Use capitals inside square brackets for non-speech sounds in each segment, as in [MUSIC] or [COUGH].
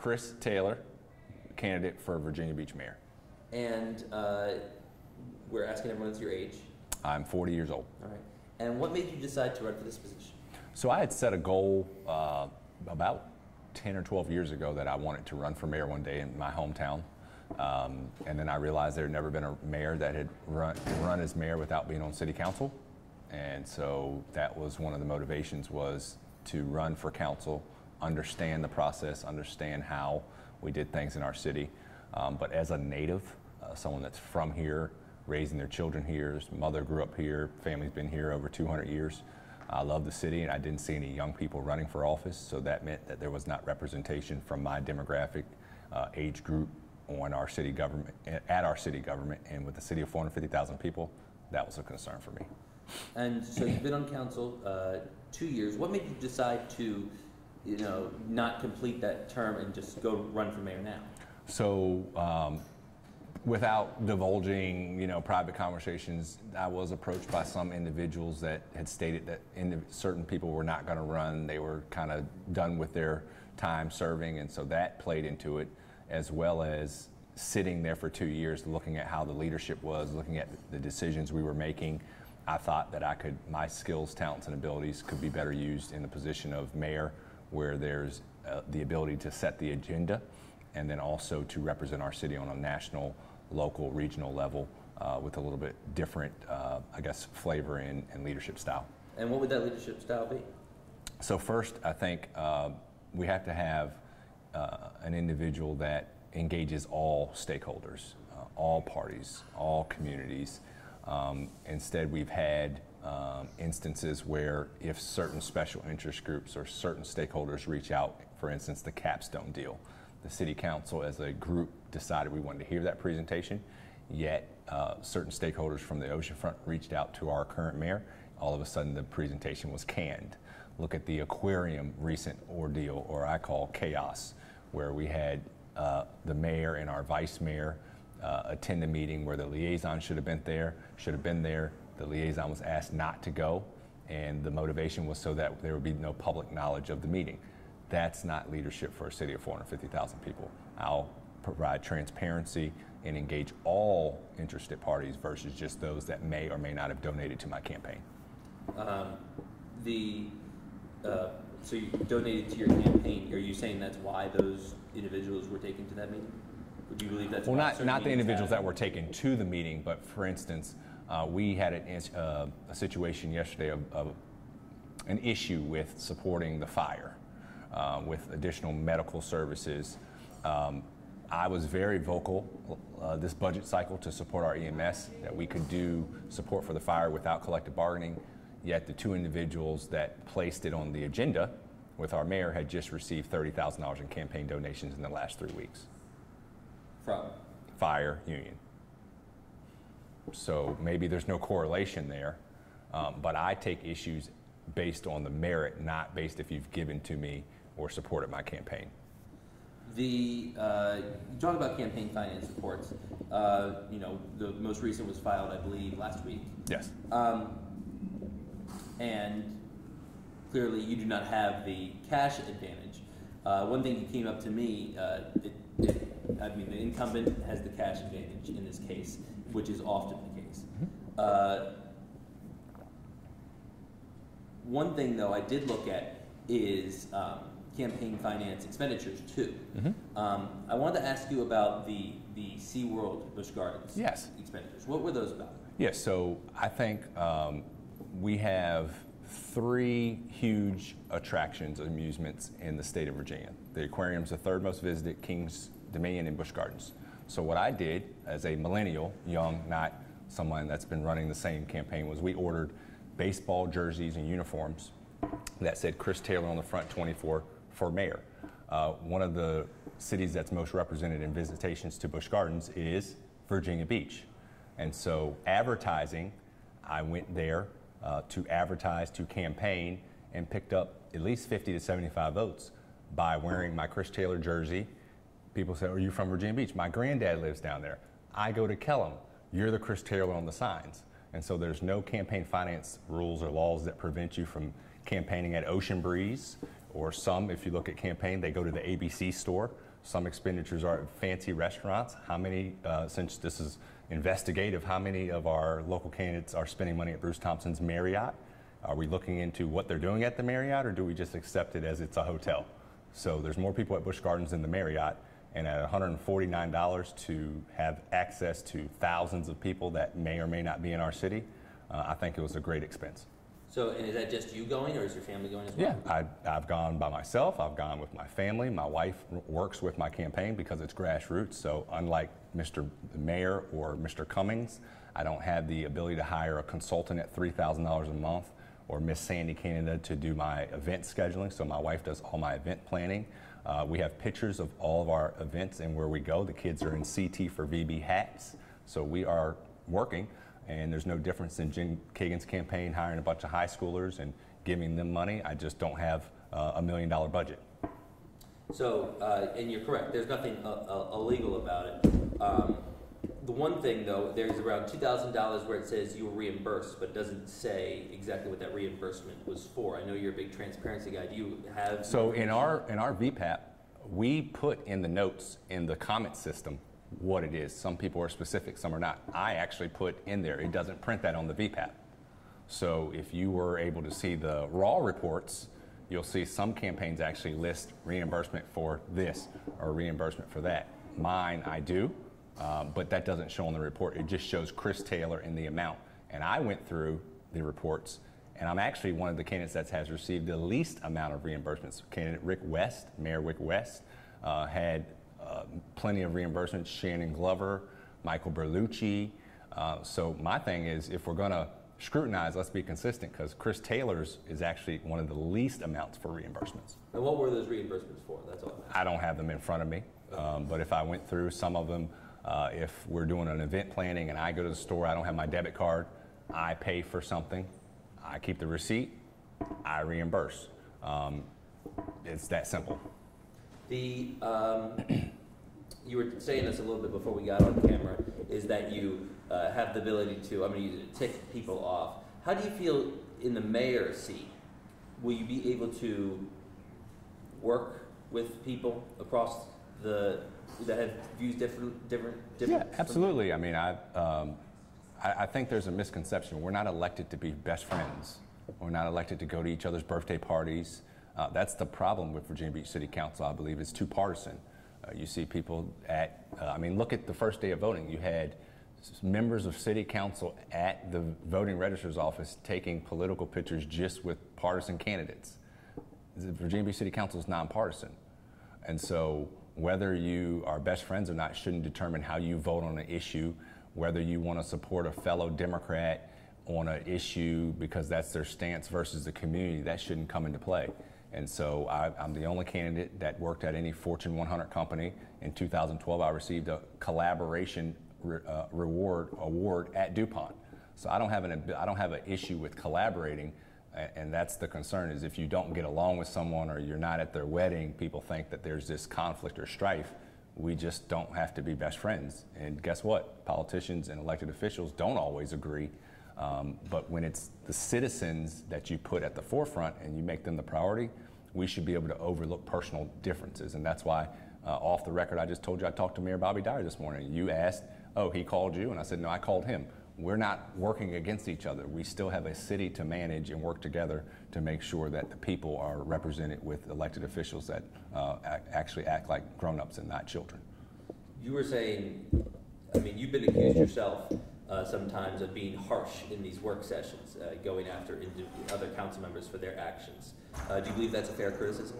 Chris Taylor, candidate for Virginia Beach mayor. And uh, we're asking everyone what's your age. I'm 40 years old. All right. And what made you decide to run for this position? So I had set a goal uh, about 10 or 12 years ago that I wanted to run for mayor one day in my hometown. Um, and then I realized there had never been a mayor that had run, run as mayor without being on city council. And so that was one of the motivations was to run for council, understand the process, understand how we did things in our city. Um, but as a native, uh, someone that's from here, raising their children here, his mother grew up here, family's been here over 200 years. I love the city and I didn't see any young people running for office, so that meant that there was not representation from my demographic uh, age group on our city government, at our city government, and with the city of 450,000 people, that was a concern for me. And so you've been on council uh, two years. What made you decide to, you know, not complete that term and just go run for mayor now? So, um, without divulging, you know, private conversations, I was approached by some individuals that had stated that certain people were not going to run. They were kind of done with their time serving, and so that played into it, as well as sitting there for two years, looking at how the leadership was, looking at the decisions we were making. I thought that I could, my skills, talents, and abilities could be better used in the position of mayor, where there's uh, the ability to set the agenda and then also to represent our city on a national, local, regional level uh, with a little bit different, uh, I guess, flavor and, and, leadership style. And what would that leadership style be? So, first, I think uh, we have to have uh, an individual that engages all stakeholders, uh, all parties, all communities. Um, instead, we've had um, instances where if certain special interest groups or certain stakeholders reach out, for instance, the capstone deal, the city council as a group decided we wanted to hear that presentation, yet uh, certain stakeholders from the oceanfront reached out to our current mayor. All of a sudden, the presentation was canned. Look at the aquarium recent ordeal, or I call chaos, where we had uh, the mayor and our vice mayor uh, attend a meeting where the liaison should have been there, should have been there. The liaison was asked not to go, and the motivation was so that there would be no public knowledge of the meeting. That's not leadership for a city of 450,000 people. I'll provide transparency and engage all interested parties versus just those that may or may not have donated to my campaign. Um, the uh, so you donated to your campaign. Are you saying that's why those individuals were taken to that meeting? Would you believe that's well? Not not the individuals that were taken to the meeting, but for instance, uh, we had an, uh, a situation yesterday of, of an issue with supporting the fire uh, with additional medical services. Um, I was very vocal uh, this budget cycle to support our EMS, that we could do support for the fire without collective bargaining. Yet the two individuals that placed it on the agenda with our mayor had just received $30,000 in campaign donations in the last three weeks. From? Fire Union. So maybe there's no correlation there, um, but I take issues based on the merit, not based if you've given to me or supported my campaign. The uh, you talk about campaign finance reports. Uh, you know, the most recent was filed, I believe, last week. Yes. Um, and clearly, you do not have the cash advantage. Uh, one thing that came up to me, uh, it, it, I mean, the incumbent has the cash advantage in this case, which is often the case. Mm-hmm. one thing, though, I did look at is um, campaign finance expenditures too. Mm-hmm. Um, I wanted to ask you about the the SeaWorld Busch Gardens yes. expenditures. What were those about? Yes, so I think um, we have three huge attractions, amusements in the state of Virginia. The aquarium's the third most visited, Kings Dominion and Busch Gardens. So what I did as a millennial, young, not someone that's been running the same campaign, was we ordered baseball jerseys and uniforms that said Chris Taylor on the front 24 for mayor. Uh, one of the cities that's most represented in visitations to Busch Gardens is Virginia Beach. And so, advertising, I went there uh, to advertise, to campaign, and picked up at least 50 to 75 votes by wearing my Chris Taylor jersey. People say, Are you from Virginia Beach? My granddad lives down there. I go to Kellam. You're the Chris Taylor on the signs. And so, there's no campaign finance rules or laws that prevent you from campaigning at Ocean Breeze, or some, if you look at campaign, they go to the ABC store. Some expenditures are at fancy restaurants. How many, uh, since this is investigative, how many of our local candidates are spending money at Bruce Thompson's Marriott? Are we looking into what they're doing at the Marriott, or do we just accept it as it's a hotel? So there's more people at Busch Gardens than the Marriott, and at $149 to have access to thousands of people that may or may not be in our city, uh, I think it was a great expense. So, and is that just you going, or is your family going as well? Yeah, I, I've gone by myself. I've gone with my family. My wife works with my campaign because it's grassroots. So, unlike Mr. Mayor or Mr. Cummings, I don't have the ability to hire a consultant at $3,000 a month or Miss Sandy Canada to do my event scheduling. So, my wife does all my event planning. Uh, we have pictures of all of our events and where we go. The kids are in CT for VB hats. So, we are working and there's no difference in Jim Kagan's campaign hiring a bunch of high schoolers and giving them money. I just don't have uh, a million dollar budget. So, uh, and you're correct. There's nothing uh, uh, illegal about it. Um, the one thing, though, there's around two thousand dollars where it says you were reimbursed, but doesn't say exactly what that reimbursement was for. I know you're a big transparency guy. Do you have? So in our in our VPAP, we put in the notes in the comment system what it is. Some people are specific, some are not. I actually put in there. It doesn't print that on the VPAP. So if you were able to see the raw reports, you'll see some campaigns actually list reimbursement for this or reimbursement for that. Mine, I do, um, but that doesn't show on the report. It just shows Chris Taylor and the amount. And I went through the reports, and I'm actually one of the candidates that has received the least amount of reimbursements. Candidate Rick West, Mayor Rick West, uh, had uh, plenty of reimbursements. Shannon Glover, Michael Berlucchi. Uh, so my thing is, if we're going to scrutinize, let's be consistent because Chris Taylor's is actually one of the least amounts for reimbursements. And what were those reimbursements for? That's all. I don't have them in front of me, um, but if I went through some of them, uh, if we're doing an event planning and I go to the store, I don't have my debit card, I pay for something, I keep the receipt, I reimburse. Um, it's that simple. The um, [CLEARS THROAT] you were saying this a little bit before we got on camera is that you uh, have the ability to I'm going to use it to tick people off. How do you feel in the mayor seat? Will you be able to work with people across the that have views different different different? Yeah, absolutely. I mean, I, um, I I think there's a misconception. We're not elected to be best friends. We're not elected to go to each other's birthday parties. Uh, that's the problem with Virginia Beach City Council. I believe is too partisan. Uh, you see people at, uh, I mean, look at the first day of voting. You had members of city council at the voting registrar's office taking political pictures just with partisan candidates. The Virginia Beach City Council is nonpartisan. And so whether you are best friends or not shouldn't determine how you vote on an issue, whether you want to support a fellow Democrat on an issue because that's their stance versus the community, that shouldn't come into play. And so I, I'm the only candidate that worked at any Fortune 100 company. In 2012, I received a collaboration re, uh, reward award at DuPont. So I don't have an I don't have an issue with collaborating, and that's the concern. Is if you don't get along with someone or you're not at their wedding, people think that there's this conflict or strife. We just don't have to be best friends. And guess what? Politicians and elected officials don't always agree. Um, but when it's the citizens that you put at the forefront and you make them the priority, we should be able to overlook personal differences. And that's why, uh, off the record, I just told you I talked to Mayor Bobby Dyer this morning. You asked, oh, he called you? And I said, no, I called him. We're not working against each other. We still have a city to manage and work together to make sure that the people are represented with elected officials that uh, actually act like grown-ups and not children. You were saying, I mean, you've been accused yourself uh, sometimes of being harsh in these work sessions, uh, going after other council members for their actions. Uh, do you believe that's a fair criticism?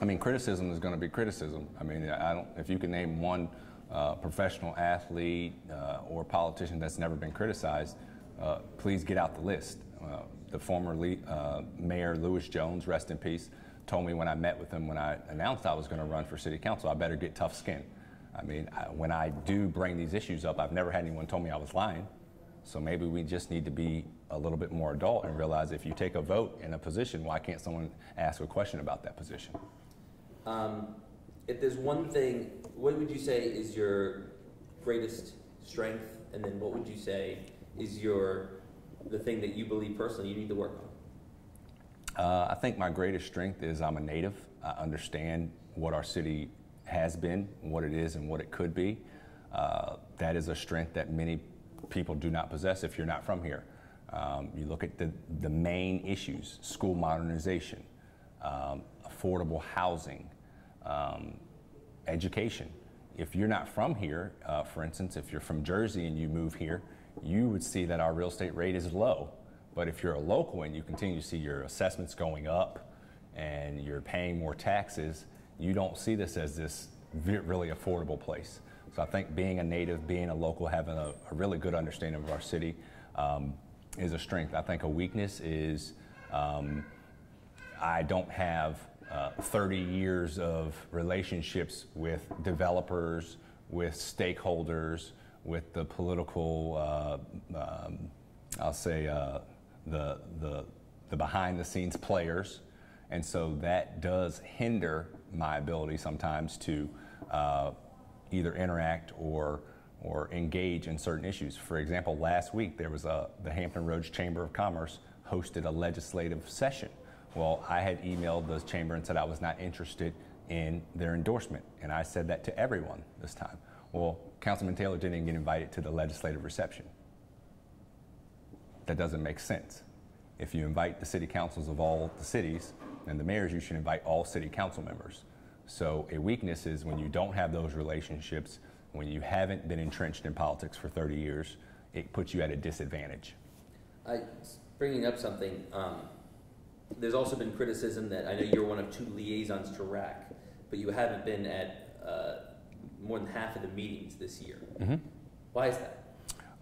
I mean, criticism is going to be criticism. I mean, I don't. If you can name one uh, professional athlete uh, or politician that's never been criticized, uh, please get out the list. Uh, the former uh, mayor Louis Jones, rest in peace, told me when I met with him when I announced I was going to run for city council, I better get tough skin. I mean, I, when I do bring these issues up, I've never had anyone tell me I was lying. So maybe we just need to be a little bit more adult and realize if you take a vote in a position, why can't someone ask a question about that position? Um, if there's one thing, what would you say is your greatest strength, and then what would you say is your the thing that you believe personally you need to work on? Uh, I think my greatest strength is I'm a native. I understand what our city has been, what it is, and what it could be. Uh, that is a strength that many people do not possess if you're not from here. Um, you look at the, the main issues school modernization, um, affordable housing, um, education. If you're not from here, uh, for instance, if you're from Jersey and you move here, you would see that our real estate rate is low. But if you're a local and you continue to see your assessments going up and you're paying more taxes, you don't see this as this really affordable place. So I think being a native, being a local, having a, a really good understanding of our city um, is a strength. I think a weakness is um, I don't have uh, 30 years of relationships with developers, with stakeholders, with the political, uh, um, I'll say, uh, the, the, the behind the scenes players. And so that does hinder my ability sometimes to uh, either interact or, or engage in certain issues. For example, last week there was a, the Hampton Roads Chamber of Commerce hosted a legislative session. Well, I had emailed the chamber and said I was not interested in their endorsement, and I said that to everyone this time. Well, Councilman Taylor didn't get invited to the legislative reception. That doesn't make sense. If you invite the city councils of all the cities and the mayors, you should invite all city council members. So a weakness is when you don't have those relationships, when you haven't been entrenched in politics for 30 years, it puts you at a disadvantage. I, bringing up something, um, there's also been criticism that I know you're one of two liaisons to RAC, but you haven't been at uh, more than half of the meetings this year. Why is that?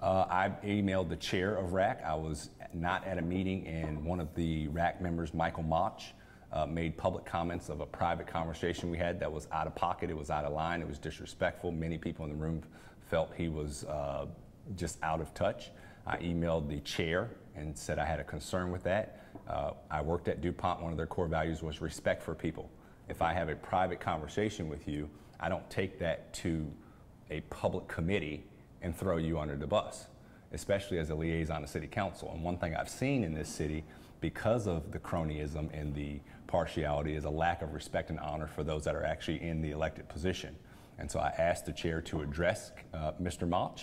Uh, I emailed the chair of RAC. I was not at a meeting, and one of the RAC members, Michael Mach, uh, made public comments of a private conversation we had that was out of pocket. It was out of line. It was disrespectful. Many people in the room felt he was uh, just out of touch. I emailed the chair and said I had a concern with that. Uh, I worked at DuPont. One of their core values was respect for people. If I have a private conversation with you, I don't take that to a public committee and throw you under the bus, especially as a liaison to city council. And one thing I've seen in this city, because of the cronyism and the partiality, is a lack of respect and honor for those that are actually in the elected position. And so I asked the chair to address uh, Mr. Mach.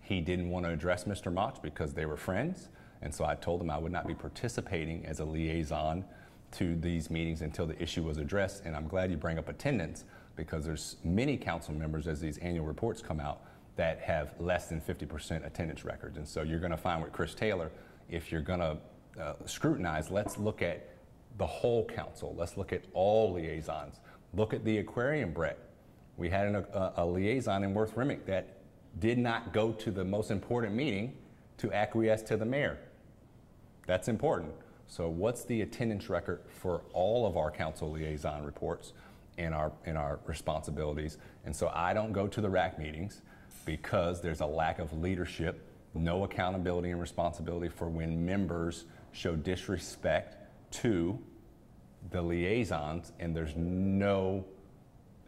He didn't want to address Mr. Mach because they were friends. And so I told them I would not be participating as a liaison to these meetings until the issue was addressed. And I'm glad you bring up attendance because there's many council members as these annual reports come out that have less than 50% attendance records. And so you're going to find with Chris Taylor, if you're going to uh, scrutinize, let's look at the whole council. Let's look at all liaisons. Look at the aquarium, Brett. We had an, a, a liaison in Worth Remick that did not go to the most important meeting to acquiesce to the mayor. That's important. So, what's the attendance record for all of our council liaison reports and our and our responsibilities? And so, I don't go to the RAC meetings because there's a lack of leadership, no accountability and responsibility for when members show disrespect to the liaisons, and there's no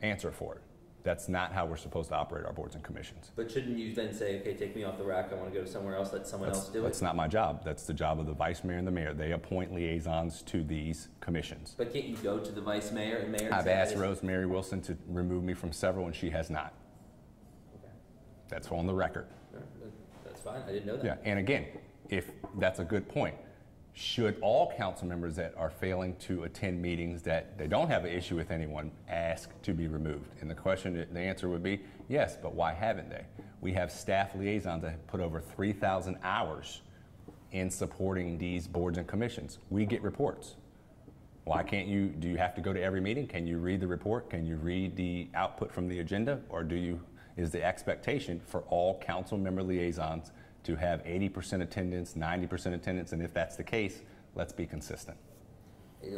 answer for it. That's not how we're supposed to operate our boards and commissions. But shouldn't you then say, okay, take me off the RAC, I want to go to somewhere else, let someone else do it? that's not my job. That's the job of the vice mayor and the mayor. They appoint liaisons to these commissions. But can't you go to the vice mayor and mayor? and I've say, asked "Hey, Rosemary Wilson to remove me from several, and she has not. okay, That's on the record. all right, that- That's fine, I didn't know that. Yeah, and again, if that's a good point, should all council members that are failing to attend meetings that they don't have an issue with anyone ask to be removed? And the question, the answer would be yes, but why haven't they? We have staff liaisons that have put over 3,000 hours in supporting these boards and commissions. We get reports. Why can't you, do you have to go to every meeting? Can you read the report? Can you read the output from the agenda? Or do you, is the expectation for all council member liaisons to have 80% attendance, 90% attendance? And if that's the case, let's be consistent.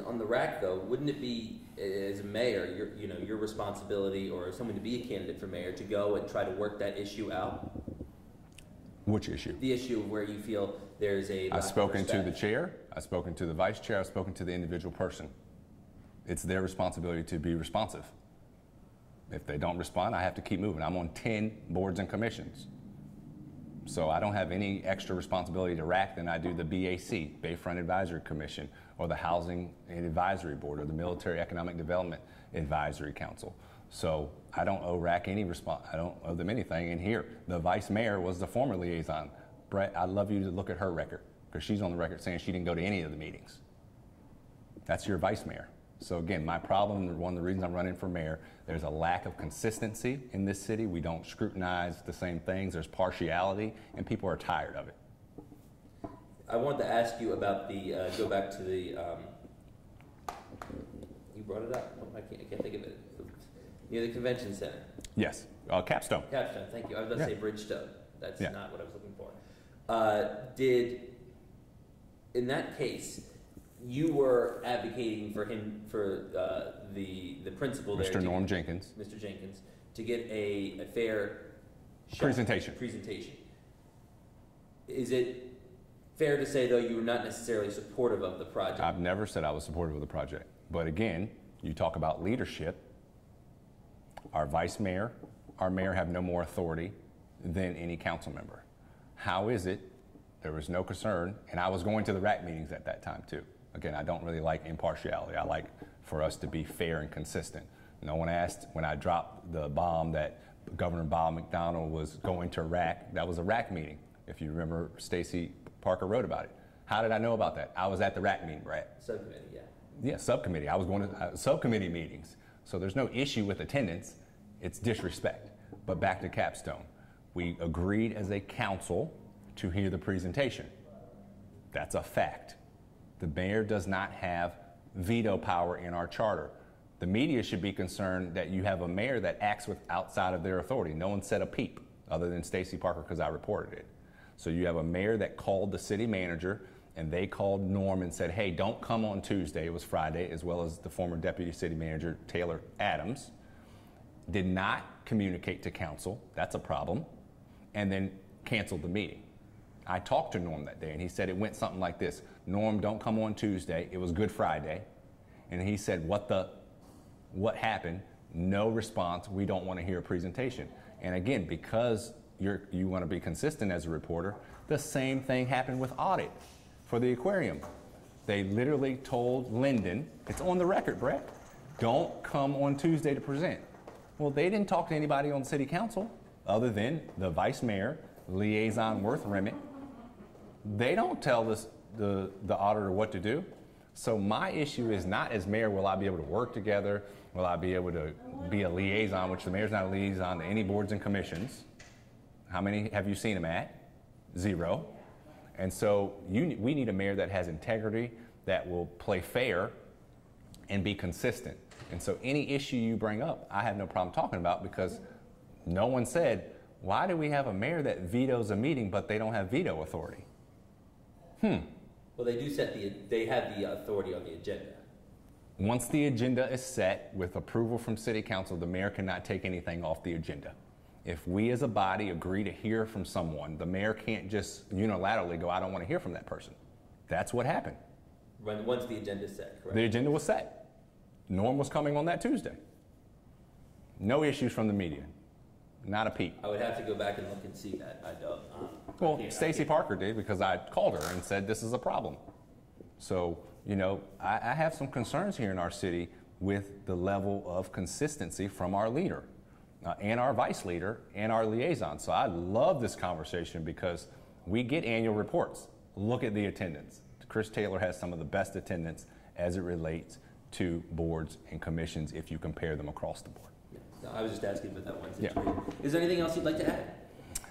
On the RAC, though, wouldn't it be, as a mayor, your, you know, your responsibility or someone to be a candidate for mayor to go and try to work that issue out? Which issue? The issue of where you feel there's a. I've spoken to the chair, I've spoken to the vice chair, I've spoken to the individual person. It's their responsibility to be responsive. If they don't respond, I have to keep moving. I'm on 10 boards and commissions. So I don't have any extra responsibility to RAC than I do the BAC, Bayfront Advisory Commission, or the Housing Advisory Board, or the Military Economic Development Advisory Council. So I don't owe RAC any response. I don't owe them anything. And here, the vice mayor was the former liaison. Brett, I'd love you to look at her record because she's on the record saying she didn't go to any of the meetings. That's your vice mayor. So again, my problem, one of the reasons I'm running for mayor, there's a lack of consistency in this city. We don't scrutinize the same things. There's partiality, and people are tired of it. I wanted to ask you about the, uh, go back to the, um, you brought it up, I can't, I can't think of it. Near the convention center, Yes, uh, Capstone. Capstone, thank you, I was gonna say Bridgestone, that's Yeah. not what I was looking for. Uh, did, in that case, you were advocating for him, for, uh, the, the principal there. Mr. to- Norm Jenkins. Mr. Jenkins, to get a, a fair shot- Presentation. Presentation. Is it fair to say, though, you were not necessarily supportive of the project? I've never said I was supportive of the project. But again, you talk about leadership. Our vice mayor, our mayor have no more authority than any council member. How is it there was no concern, and I was going to the RAC meetings at that time too. Again, I don't really like impartiality. I like for us to be fair and consistent. No one asked when I dropped the bomb that Governor Bob McDonnell was going to RAC. That was a RAC meeting. If you remember, Stacy Parker wrote about it. How did I know about that? I was at the RAC meeting, Brett. Subcommittee, yeah. Yeah, subcommittee. I was going to uh, subcommittee meetings. So there's no issue with attendance. It's disrespect. But back to Capstone. We agreed as a council to hear the presentation. That's a fact. The mayor does not have veto power in our charter. The media should be concerned that you have a mayor that acts with outside of their authority. No one said a peep other than Stacy Parker because I reported it. So you have a mayor that called the city manager and they called Norm and said, hey, don't come on Tuesday. It was Friday, as well as the former deputy city manager, Taylor Adams, did not communicate to council. That's a problem. And then canceled the meeting. I talked to Norm that day and he said it went something like this Norm, don't come on Tuesday. It was Good Friday. And he said, What the, what happened? No response. We don't want to hear a presentation. And again, because you're, you want to be consistent as a reporter, the same thing happened with audit for the aquarium. They literally told Lyndon, it's on the record, Brett, don't come on Tuesday to present. Well, they didn't talk to anybody on city council other than the vice mayor, liaison Worth Remick. They don't tell this, the, the auditor what to do. So my issue is not as mayor, will I be able to work together? Will I be able to be a liaison, which the mayor's not a liaison to any boards and commissions? How many have you seen him at? Zero. And so you, we need a mayor that has integrity, that will play fair, and be consistent. And so any issue you bring up, I have no problem talking about because no one said, why do we have a mayor that vetoes a meeting but they don't have veto authority? Hmm. Well, they do set the, they have the authority on the agenda. Once the agenda is set with approval from city council, the mayor cannot take anything off the agenda. If we as a body agree to hear from someone, the mayor can't just unilaterally go, I don't want to hear from that person. That's what happened. When, once the agenda's set, correct? The agenda was set. Norm was coming on that Tuesday. No issues from the media. Not a peep. I would have to go back and look and see that, I don't. um, Well, Stacy Parker did because I called her and said this is a problem. So, you know, I, I have some concerns here in our city with the level of consistency from our leader uh, and our vice leader and our liaison. So I love this conversation because we get annual reports. Look at the attendance. Chris Taylor has some of the best attendance as it relates to boards and commissions if you compare them across the board. I was just asking about that one Yeah. Is there anything else you'd like to add?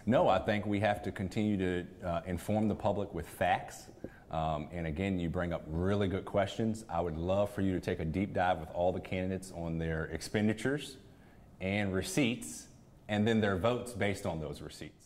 No, I think we have to continue to uh, inform the public with facts. Um, and again, you bring up really good questions. I would love for you to take a deep dive with all the candidates on their expenditures and receipts, and then their votes based on those receipts.